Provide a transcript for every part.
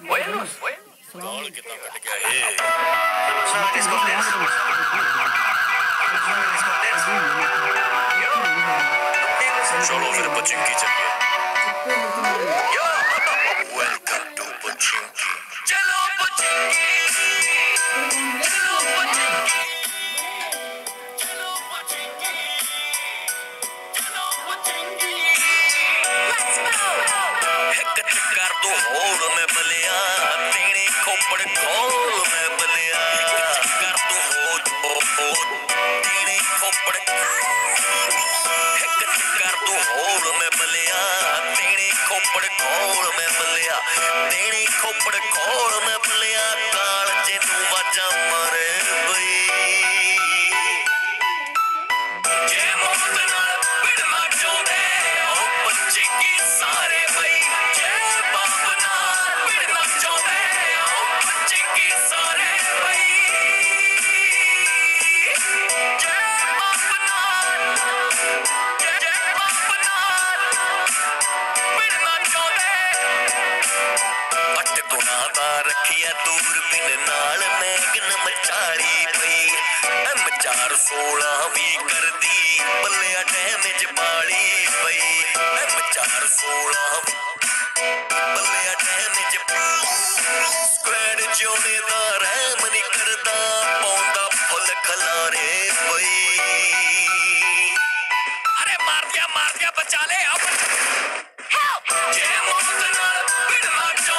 Bueno, bueno. Solo ver pe cinchi go हिकत कर दो होड़ में बलिया। तेरे खोपड़ खोल में बलिया। कर दो हो तेरे खोपड़ हिकत कर दो होड़ में बलिया। तेरे खोपड़ खोल में बलिया। तेरे खोपड़ खोल में बलिया। काल जेनू वाजा मारे। ਗੁਨਾ ਦਾ ਰੱਖਿਆ ਦੂਰ ਬਿਨ ਨਾਲ ਮੈਗਨ ਮਚਾਲੀ ਪਈ ਐਮ 416 ਵੀ ਕਰਦੀ ਬੱਲਿਆ ਡੈਮੇਜ ਬਾਲੀ ਪਈ ਐਮ 416 ਬੱਲਿਆ ਡੈਮੇਜ ਸਕੁਐਡ ਜਿਉਣੇ ਦਾ ਰਹਿਮ ਨਹੀਂ ਕਰਦਾ ਪਾਉਂਦਾ ਫੁੱਲ ਖਲਾਰੇ ਪਈ ਅਰੇ ਮਾਰ ਦਿਆ ਮਾਰ ਦਿਆ ਬਚਾ ਲੈ ਅਬ ਜੇ ਮੌਤ ਨਾਲ ਭਿੜਨਾ ਚਾਹੁੰਦੇ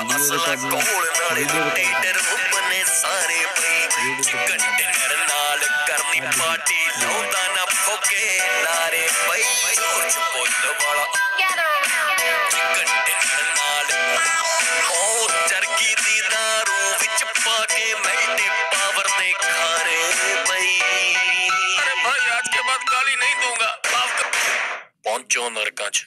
video recording video recording John Arcach.